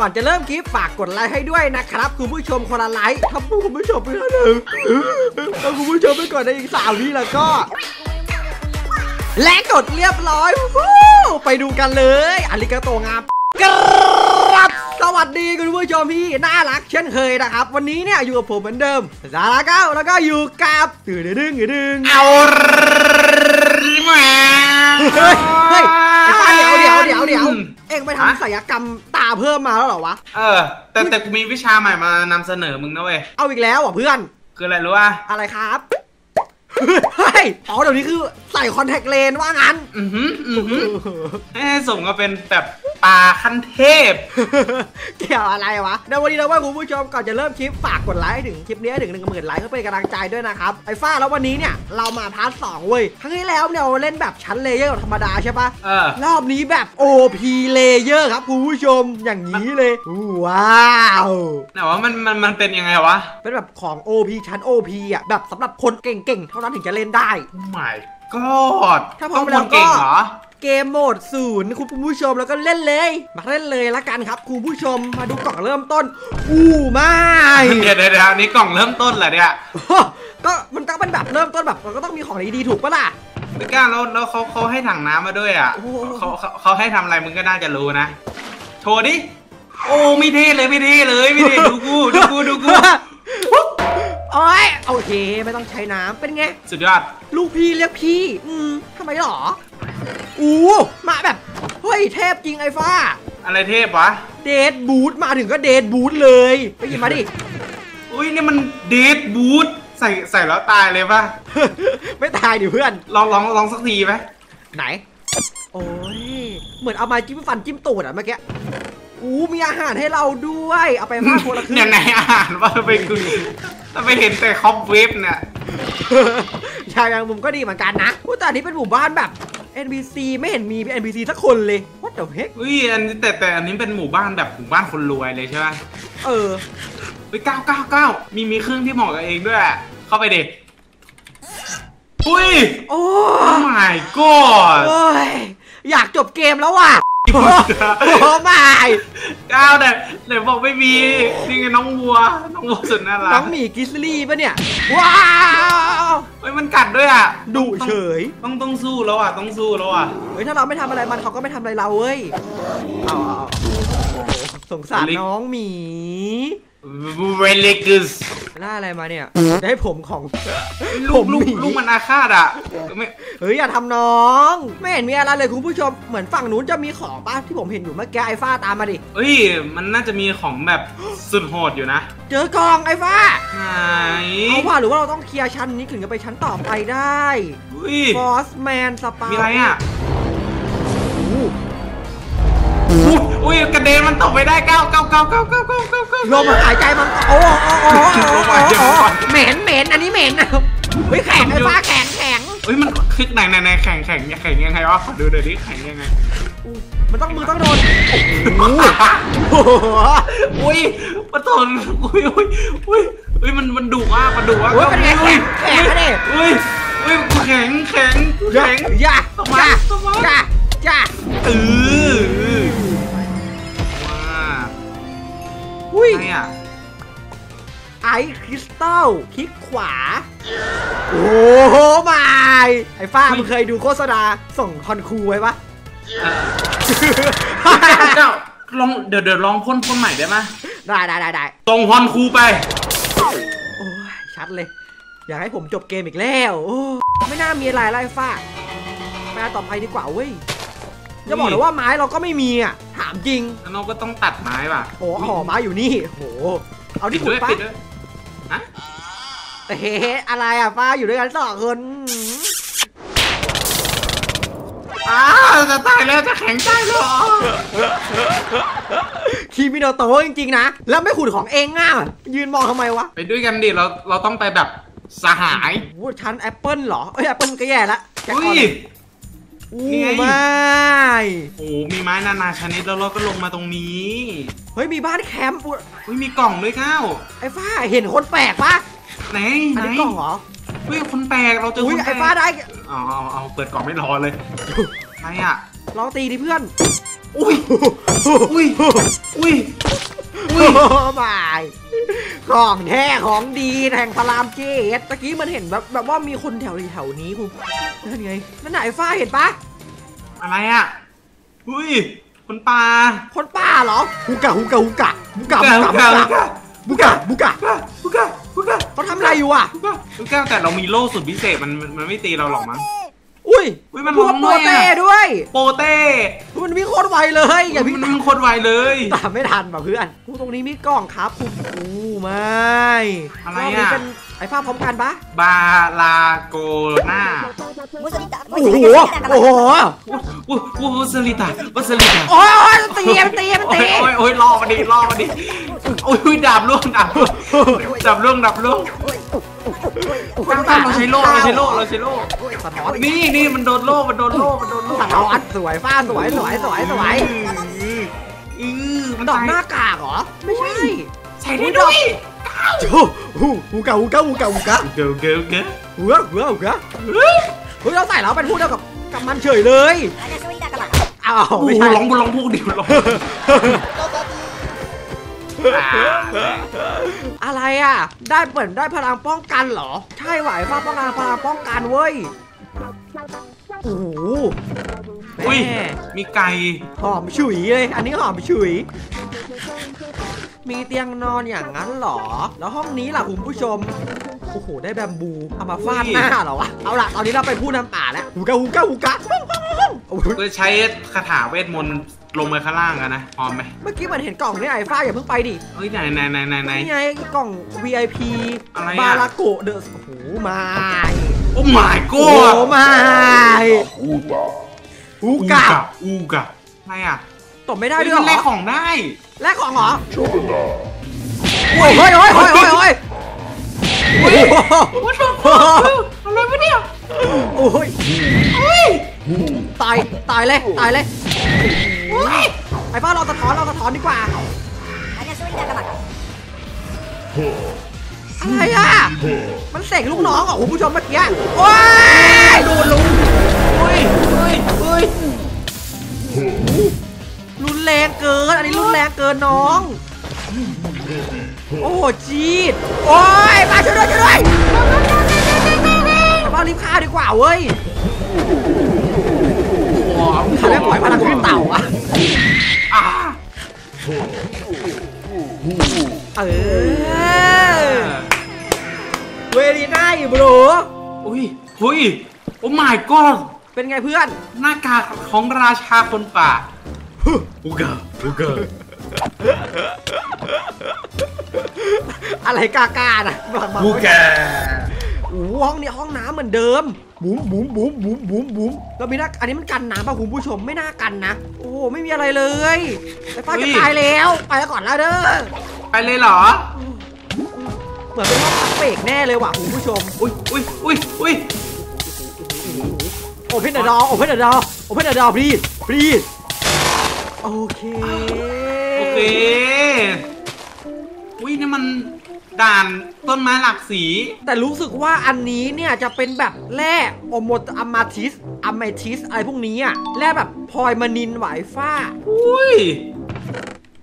ก่อนจะเริ่มคลิปฝากกดไลค์ให้ด้วยนะครับคุณผู้ชมคนละไลค์ถ้าคุณผู้ชมไปแล้วหนึ่งถ้าคุณผู้ชมไปก่อนในอีกสามวิแล้วก็ และกดเรียบร้อยวู้ไปดูกันเลยอาริกาโตงามกรับสวัสดีคุณผู้ชมที่น่ารักเช่นเคยนะครับ วันนี้เนี่ยอยู่กับผมเหมือนเดิมสาระเก้าแล้วก็อยู่กับตื่นดึงดึงเอาแหมเฮ้ยเฮ้ยไอ้ฟ้าเดี๋ยวเดี๋ยวเดี๋ยวเดี๋ยวเอ็งไปทำศัลยกรรมตาเพิ่มมาแล้วเหรอวะ เออ แต่แต่กูมีวิชาใหม่มานำเสนอมึงนะเว้ย เอาอีกแล้วเหรอเพื่อน คืออะไรรู้ป่ะ อะไรครับ เฮ้ยอ๋อเดี๋ยวนี้คือใส่ contact lens ว่างั้น อือหืออือหือให้สมก็เป็นแบบปลาขั้นเทพ เกี่ยวอะไรวะในวันนี้นะเว้ยคุณผู้ชมก่อนจะเริ่มคลิปฝากกดไลค์ให้ถึงคลิปนี้ให้ถึงหนึ่งหมื่นไลค์เพื่อเป็นกำลังใจด้วยนะครับ ไอ้ฟ้าแล้ววันนี้เนี่ยเรามา part สองเว้ย ครั้งที่แล้วเนี่ยเราเล่นแบบชั้น layer ธรรมดาใช่ปะเออ รอบนี้แบบ OP เลเยอร์ครับคุณผู้ชมอย่างนี้เลยว้าว แต่ว่ามันมันมันเป็นยังไงวะ เป็นแบบของ OP ชั้น OP อะแบบสำหรับคนเก่งๆเท่านั้นถึงจะเล่นได้โอ้ my god ถ้าพร้อมต้งแล้วคนเก่งก็เหรอเกมโหมดศูนย์คุณผู้ชมแล้วก็เล่นเลย มาเล่นเลยละกันครับ คุณผู้ชมมาดูกล่องเริ่มต้น อู้ไม่เดี๋ยวเดี๋ยวเดี๋ยวอันนี้กล่องเริ่มต้นเหรอเนี่ยก็มันต้องเป็นแบบเริ่มต้นแบบมันก็ต้องมีของดีๆถูกปะล่ะไม่กล้าแล้วแล้วเขาเขาให้ถังน้ำมาด้วยอะโอ้โหเขาเขาเขาให้ทำอะไรมึงก็น่าจะรู้นะ โชว์ดิ โอ้ไม่เท่เลยไม่เท่เลยไม่เท่ดูกูดูกูดูกู โอ้ยโอเคไม่ต้องใช้น้ำเป็นไง สุดยอด ลูกพี่เรียกพี่ อืมทำไมหรออู้มาแบบ เฮ้ยเทพจริงไอ้ฟ้า อะไรเทพวะ เดทบูทมาถึงก็เดทบูทเลย ไปหยิบมาดิ อุ้ยนี่มันdeath boot ใส่ใส่แล้วตายเลยปะไม่ตายดิเพื่อน ลองลองลองสักทีไหมไหน โอ้ย เหมือนเอามาจิ้มฟันจิ้มตูดอะเมื่อกี้ อู้มีอาหารให้เราด้วย เอาไปมากคนละครึ่งเนี่ยไหนอาหารว่าไปคือถ้าไปเห็นแต่ cobweb เนี่ยใยแมงมุมก็ดีเหมือนกันนะอู้แต่อันนี้เป็นหมู่บ้านแบบ NPC ไม่เห็นมี NPC สักคนเลย What the heck อุ้ยอันนี้แต่แต่อันนี้เป็นหมู่บ้านแบบหมู่บ้านคนรวยเลยใช่ไหมเออเฮ้ยเก้าเก้าเก้ามีมีเครื่องที่เหมาะกับเองด้วยอะเข้าไปเด็กอุ้ยโอ้โอ้ my god โอ้ยอยากจบเกมแล้วว่ะ โอ้ไม่ก้าวแต่ไหนบอกไม่มีนี่ไงน้องวัว น้องวัวสุดน่ารัน้อกงหมีกิสลี่ปะเนี่ย ว้าวเฮ้ยมันกัดด้วยอะดุต้องเฉย ต้องต้องสู้แล้วอะ ต้องสู้แล้วอะ เฮ้ยถ้าเราไม่ทำอะไรมันเขาก็ไม่ทำอะไรเราเว้ย เอาเอาเอาโอ้โหสงสารลิงน้องหมี เวลิกุสได้อะไรมาเนี่ย ได้ผมของลูกลูกผมหมีลูกมันอาฆาตอะไม่เฮ้ยอย่าทำน้อง ไม่เห็นมีอะไรเลยคุณผู้ชม เหมือนฝั่งนู้นจะมีของป่ะที่ผมเห็นอยู่เมื่อกี้ไอ้ฟ้าตามมาดิเฮ้ย มันน่าจะมีของแบบสุดโหดอยู่นะ เจอกองไอ้ฟ้าไหนเอาว่าหรือว่าเราต้องเคลียร์ชั้นนี้ถึงจะไปชั้นต่อไปได้อุ้ยฟอสแมนสปามีอะไรอะ อุ้ยอุ้ยกระเด็นมันตกไปได้เก้าเก้าเก้าเก้าเก้าเก้าเก้าเก้าลมหายใจมันโอ้โอ้โอ้โอ้โอ้ลมหายใจโอ้มันเหม็นเหม็นอันนี้เหม็นนะเฮ้ยแข็งไอ้ฟ้าแข็งแข็งเฮ้ยมันคลิกไหนไหนไหนแข่งแข่งแข่งยังไงวะขอดูหน่อยดิแข่งยังไงอู้มันต้องมือต้องโดนโอ้โหอุ้ยมาทนอุ้ยอุ้ยอุ้ยอุ้ยมันมันดุมากมันดุมากโอ้ยเป็นไงแข็งแข็งอะดิอุ้ยอุ้ยแข็งแข็งอย่าแข็งอย่าทำไมอย่าทำไมอย่าอย่าเออ อุ้ยไงอะไอคริสตัลคลิกขวา โอ้โหไม่ไอ้ฟ้ามึงเคยดูโฆษณาส่งคอนคูไว้ปะเจ้าลองเดี๋ยวเดี๋ยวลองพ่นพ่นใหม่ได้ไหมได้ได้ได้ได้ตรงฮอนคูไป โอ้ยชัดเลย อยากให้ผมจบเกมอีกแล้ว โอ้ไม่น่ามีอะไรไล่ฟ้ามาต่อไปดีกว่าเว้ย จะบอกเลยว่าไม้เราก็ไม่มีอะถามจริงแล้วเราก็ต้องตัดไม้ป่ะโอ้ห่อไม้อยู่นี่โหเอาปิที่ดขุดด้วยปะปิดด้วยฮะแต่เฮ้อะไรอะฟ้าอยู่ด้วยกันสองคนอืมอ้าวจะตายแล้วจะแข็งตายแล้วเหรอคีมิโนโตะจริงๆนะ แล้วไม่ขุดของเองอะยืนมองทำไมวะ ไปด้วยกันดิเราเราต้องไปแบบสหายโอ้ชั้นแอปเปิลเหรอเอ้ยแอปเปิลก็แย่ละแจ็คอุ้ก่อนยเลย อู้นี่ไงไม่โอ้มีไม้นานาชนิดแล้วเราก็ลงมาตรงนี้เฮ้ยมีบ้านแคมป์อุ๊ยอุ้ยมีกล่องด้วยก้าวไอ้ฟ้าเห็นคนแปลกปะไหนอันไหนนี้กล่องเหรออุ้ยคนแปลกเราเจออุ้คยนแปลไอ้กฟ้าได้เอาเอาเอาเปิดกล่องไม่รอเลยอะไรอะลองตีดิเพื่อน อุ้ย อุ้ย อุ้ย อุ้ยโอ้บายของแท้ของดีแห่งพระรามเจดตะกี้มันเห็นแบบแบบว่ามีคนแถวแถวนี้คุณนั่นไง นั่นไหนะไอ้ฟ้าเห็นปะอะไรอะ อุ้ย คนปลาคนป่าเหรอฮูกะฮูกะฮูกะฮูกะฮูฮูกะกะฮูกะฮูกะฮูกะฮูกะฮูกะฮูกะเขาทำอะไรอยู่อะฮูกะฮูกะแต่เรามีโล่สุดพิเศษมันมันมันไม่ตีเราหรอกมั้ง อุ้ยอุ้ยมันพูดว่าร้โปองด้วยอะเต้ด้วย โปเต้มันวิ่งโคตรไวเลยอย่ามัวิ่งนมันโคตรไวเลยตามไม่ทันป่ะเพื่อนกูตรงนี้มีกล่องครับกูอู้ไม่อะไรรอบนี้อะเป็นไอ้ฟ้าพร้อมกันปะบาลาโกน่าโอ้โหโอ้โหอุ้ยอุ้ยวัสลิตาวัสลิตาโอ้ยมันตีมันตีมันโอ้ตียโอ้ยโอ้ยรอมาดิรอมาดิโอ้ยอุ้ยดาบล่วงดาบล่วงดาบล่วงดาบล่วงตั้งตั้งเราใช้โล่เราใช้โล่เราใช้โล่ สะท้อนนี่นี่มันโดนโล่มันโดนโล่มันโดนโล่สะท้อนสวยฟ้าสวยสวยสวยสวยอือมันดอกตายหน้ากากเหรอ ไม่ใช่ ใส่ได้ด้วยโอ้โหหูกะหูกะหูกะหูกะเกิลเกิลเกิลหูกะหูกะหูกะเฮ้ยเราใส่แล้วเป็นผู้เดียวกับกับมันเฉยเลยอ้าวโอ้ไม่โหใช่ลองลองพูดดิลองอะไรอะ ได้เหมือนได้พลังป้องกันเหรอ ใช่ไหวฟ้าป้องกันพลังป้องกันเว้ย โอ้โหอุ้ย แม่มีไก่ หอมฉุยเลย อันนี้หอมฉุย มีเตียงนอนอย่างนั้นเหรอ แล้วห้องนี้ล่ะคุณผู้ชม โอ้โห ได้แบมบู เอามาฟาดหน้าเหรอวะ เอาล่ะ ตอนนี้เราไปพูดน้ำป่าแล้วหูกะหูกะหูกะโอ้โหก็ใช้คาถาเวทมนต์ลงไปข้างล่างกันนะ พร้อมไหมเมื่อกี้มันเห็นกล่องนี่ไอ้ฟ้าอย่าเพิ่งไปดิ เฮ้ยไหนไหนไหนไหนไหน นี่ไงกล่อง VIP อะไรอะ บาราโกะเดอะโอ้โห มาโอ้ my โอ้ god ไม่หูกะอูกะอะไรอะตบไม่ได้เฮ้ยด้วยมันเหรแลอกของได้แลกของเหรอโอ้ยโอ้ยโอ้ยโอ้ยโอ้ยโอ้ยโอ้ยอะไรวะเนี่ยโอ้ยตายตายเลยตายเลยไอ้ฟ้าเราสะท้อนเราสะท้อนดีกว่า อะไรอะ มันเสกลูกน้องเหรอคุณผู้ชมเมื่อกี้โอ้ยโดนลุงเฮ้ยเฮ้ยเฮ้ยรุนแรงเกิน อันนี้รุนแรงเกินน้อง โอ้โหจีดโอ้ยมาช่วยด้วยช่วยด้วยมารีบฆ่าดีกว่าเว้ยทำให้ปล่อยพลังขึ้นเต่าอะอ่า เออเวรีน่าอยู่บรูอุ้ยเฮ้ยโอ้ my god เป็นไงเพื่อน หน้ากากของราชาคนป่าอูกะอูกะอะไรกล้าๆนะบังบังอูกะโอ้โหห้องนี้ห้องน้ำเหมือนเดิมบุ๋มบุ๋มบุ๋มบุ๋มบุ๋มบุ๋มแล้วมีหน้าอันนี้มันกันน้ำป่ะคุณผู้ชมไม่น่ากันนะ โอ้โหไม่มีอะไรเลยไฟฟ้าจะตายแล้ว ไปแล้วก่อนแล้วเด้อไปเลยเหรอ เหมือนเป็นห้องพักเบรกแน่เลยว่ะคุณผู้ชม อุ้ยอุ้ยอุ้ยอุ้ย open the door open the door open the door please please โอเค โอเค อุ้ยนี่มัน ด่านต้นไม้หลากสี แต่รู้สึกว่าอันนี้เนี่ยจะเป็นแบบแร่โอโมตอมาทิสอะเมทิสอะไรพวกนี้อะแร่แบบพลอยมานินไหวฟ้า อุ้ย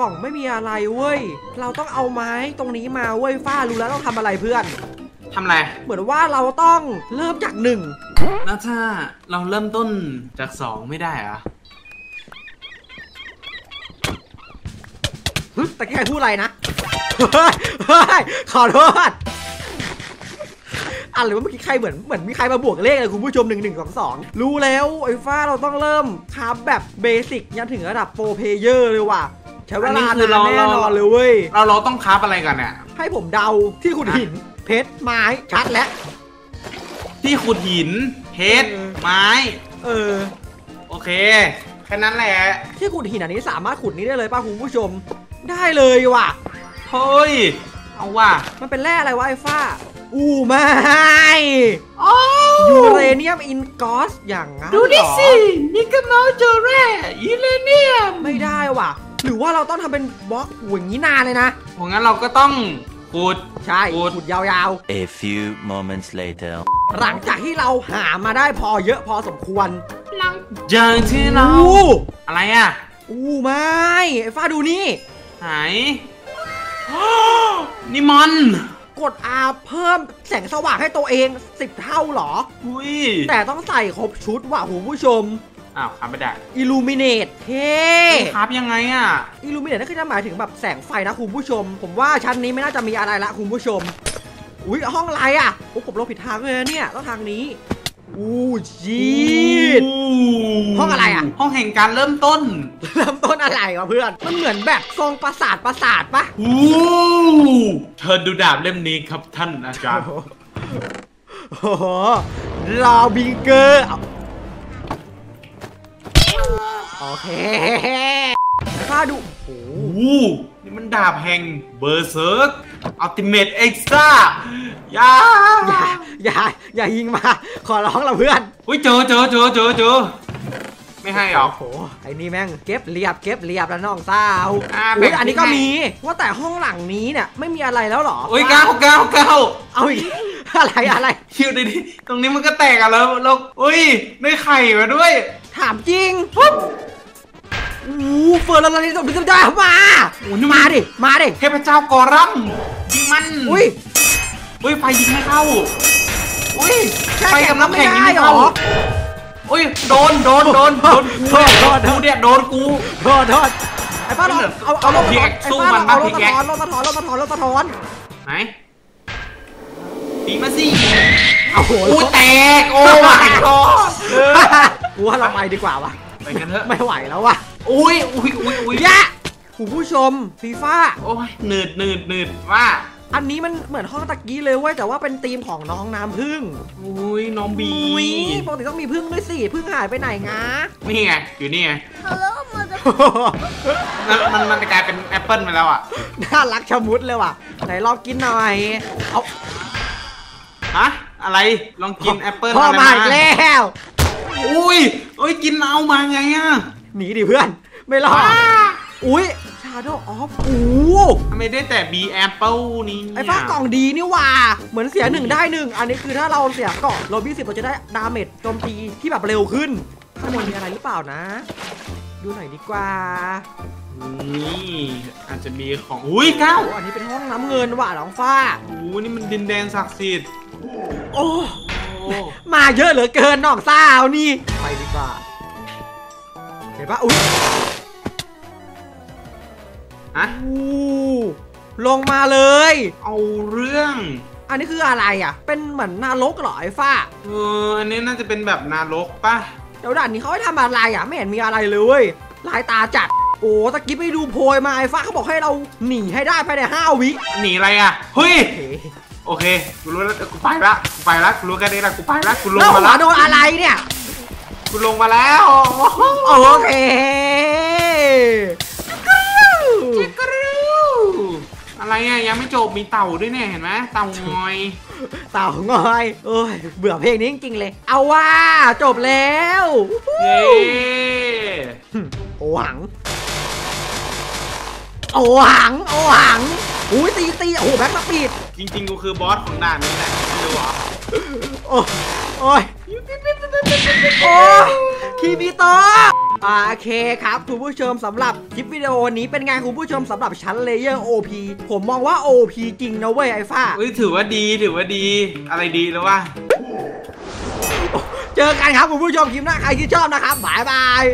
กล่องไม่มีอะไรเว้ย เราต้องเอาไม้ตรงนี้มาเว้ยฟ้ารู้แล้วต้องทำอะไรเพื่อนทำอะไร เหมือนว่าเราต้องเริ่มจากหนึ่งแล้วถ้าเราเริ่มต้นจากสองไม่ได้เหรอะหึแต่แค่พูดอะไรนะ เฮ้ยเฮ้ยขอโทษอะไรว่าเมื่อกี้ใครเหมือนเหมือนมีใครมาบวกเลขเลยคุณผู้ชมหนึ่งหนึ่งสองสองรู้แล้วไอ้ฟ้าเราต้องเริ่ม craft แบบ basic ยันถึงระดับ pro player เลยว่ะใช้เวลานานแน่นอนเลยเว้ยเราเราต้อง craft อะไรกันเนี่ยให้ผมเดาที่ขุดหินเพชรไม้ชัดแล้วที่ขุดหินเพชรเออไม้ เออ โอเคแค่นั้นแหละที่ขุดหินอันนี้สามารถขุดนี้ได้เลยป่ะคุณผู้ชม ได้เลยว่ะ เฮ้ย เอาว่ะ มันเป็นแร่อะไรวะไอ้ฟ้า อู้ไม่โอ้ยูเรเนียมอินกอสอย่างนั้นเหรอนี่ก็น้อยเจอแร่ยูเรเนียม ไม่ได้ว่ะ หรือว่าเราต้องทำเป็นบล็อกอย่างนี้นานเลยนะเพราะงั้นเราก็ต้องขุด ใช่ ขุดขุดยาว A few moments later. ๆหลังจากที่เราหามาได้พอเยอะพอสมควร หลังจากที่เราอู้อะไรอะ อู้ไม่ไอ้ฟ้าดูนี่หาย นี่มัน กด R เพิ่มแสงสว่างให้ตัวเอง 10 เท่าเหรอ อุ้ยแต่ต้องใส่ครบชุดว่ะคุณผู้ชม อ้าวครับไม่ได้ Illuminate เท่ครับยังไงอะ Illuminate นั่นคือจะหมายถึงแบบแสงไฟนะคุณผู้ชม ผมว่าชั้นนี้ไม่น่าจะมีอะไรละคุณผู้ชม อุ้ยห้องอะไรอะโอ้ผมลงผิดทางเลยนะเนี่ยต้องทางนี้ อู้จีดห้องอะไรอะห้องแห่งการเริ่มต้น เริ่มต้นอะไรวะเพื่อน มันเหมือนแบบทรงปราสาทปราสาทปะอู้เธอดูดาบเล่มนี้ครับท่านอาจารย์โอ้โหรอบิงเกอร์เอาโอเคข้าดูโอ้โหอู้ นี่มันดาบแห่ง berserk ultimate extraย่าอย่าอย่าอย่ายิงมา ขอร้องละเพื่อนอุ้ยเจอเจอเจอเจอเจอไม่ให้หรอโอ้โหไอ้นี่แม่งเก็บเรียบเก็บเรียบแล้วน้องสาวอ่าอุ้ยแบ่งอันนี้ก็ให้มี ว่าแต่ห้องหลังนี้เนี่ยไม่มีอะไรแล้วเหรอโอ้ยเก้าเก้าเก้าเอาอีกอะไรอะไรคิวดิตรงนี้มันก็แตกอะแล้วแล้วอุ้ยได้ไข่มาด้วย ถามจริงปุ๊บ อู้เฟิร์นแล้วนี่ต้องจะได้มาโอ้นี่นมาดิ มาดิ เทพเจ้ากอรัมยิงมัน อุ้ย อุ้ยไฟยิงไม่เข้า อุ้ยแค่ไฟกับน้ำแข็งยิงไม่แข่งเข้าไม่ได้เหรออุ้ยโดนโดนโดนโดนกูโทษโทษโทษกูเนี่ยโดนกูโทษโทษไอ้ป้าลองเอาเอารถพี่มาแอ๊กถอนสู้ไอ้ป้ามันเอารบ้าถพี่มาแอ๊ถอกนรถมาถอนรถมาถอนรถมาถอนไหนดีมาสิเอาโหอู้แตกโอ้ my god กูว่าเราไปดีกว่าวะไปกันเถอะไม่ไหวแล้ววะ อุ้ยอุ้ยอุ้ยอุ้ยยะคุณผู้ชมฟีฟ่าโอ้ยหนืดหนืดหนืดว่า อันนี้มันเหมือนห้องตะกี้เลยเว้ยแต่ว่าเป็นธีมของน้องน้ำพึ่งอุ้ยน้องบีอุ้ยปกติต้องมีพึ่งด้วยสิพึ่งหายไปไหนงะนี่ไงอยู่นี่ไง Hello, mother. มันมันมันกลายเป็นแอปเปิลไปแล้วอะน่ารักชะมัดเลยว่ะไหนลองกินหน่อยเอาฮะอะไรลองกินแอปเปิลพ่ออะไรมามาอีกแล้วอุ้ยอุ้ยกินเอามาไงอะ หนีดิเพื่อน ไม่รอดอุ้ย Shadow of โอ้ทำไมได้แต่บีแอปเปิลนี้ไอ้ฟ้ากล่องดีนี่หว่า เหมือนเสียหนึ่งได้หนึ่งอันนี้คือถ้าเราเสียเกราะเราพี่สิบเราจะได้ damage โจมตีที่แบบเร็วขึ้นข้างบนมีอะไรหรือเปล่านะ ดูหน่อยดีกว่า นี่อาจจะมีของ อุ้ยเก้าโอ้อันนี้เป็นห้องน้ำเงินว่ะน้องฟ้าโอ้นี่มันดินแดนศักดิ์สิทธิ์ โอ้โอ้มาเยอะเหลือเกินน้องสาวนี่ ไปดีกว่าเห็นปะอุ้ยฮะอู้ลงมาเลย เอาเรื่อง อันนี้คืออะไรอะ เป็นเหมือนนรกเหรอไอ้ฟ้า เออ อันนี้น่าจะเป็นแบบนรกป่ะ เดี๋ยวด่านนี้เขาให้ทำอะไรอะ ไม่เห็นมีอะไรเลยเว้ยลายตาจัด โอ้ตะกี้ไปดูโพยมาไอ้ฟ้าเขาบอกให้เราหนีให้ได้ภายในห้าวิ หนีอะไรอะ เฮ้ย โอเคโอเคกูรู้แล้ว กูไปละ กูไปละ กูรู้แค่นี้ละ กูไปละ กูลงแล้วมาหัวละโดนอะไรเนี่ย กูลงมาแล้วโอเคจิกรูอะไรอะยังไม่จบมีเต่าด้วยเนี่ยเห็นไหมเต่างอย เต่างอยโอ้ยเบื่อเพลงนี้จริงๆเลย เอาว่าจบแล้วเย้โอหังโอหังโอหังอุ้ยตีตีโอ้โห backstabจริงๆกูคือบอสของด่านนี้แหละไม่รู้เหรอโอ้โอ้ย โอ้ยคีบีโตอ่าโอเคครับคุณผู้ชมสำหรับคลิปวิดีโอนี้เป็นไงคุณผู้ชมสำหรับชั้น layer OP ผมมองว่า OP จริงนะเว้ยไอ้ฟ้าเฮ้ยถือว่าดีถือว่าดีอะไรดีแล้ววะเจอกันครับคุณผู้ชมคลิปหน้าใครที่ชอบนะครับบายบาย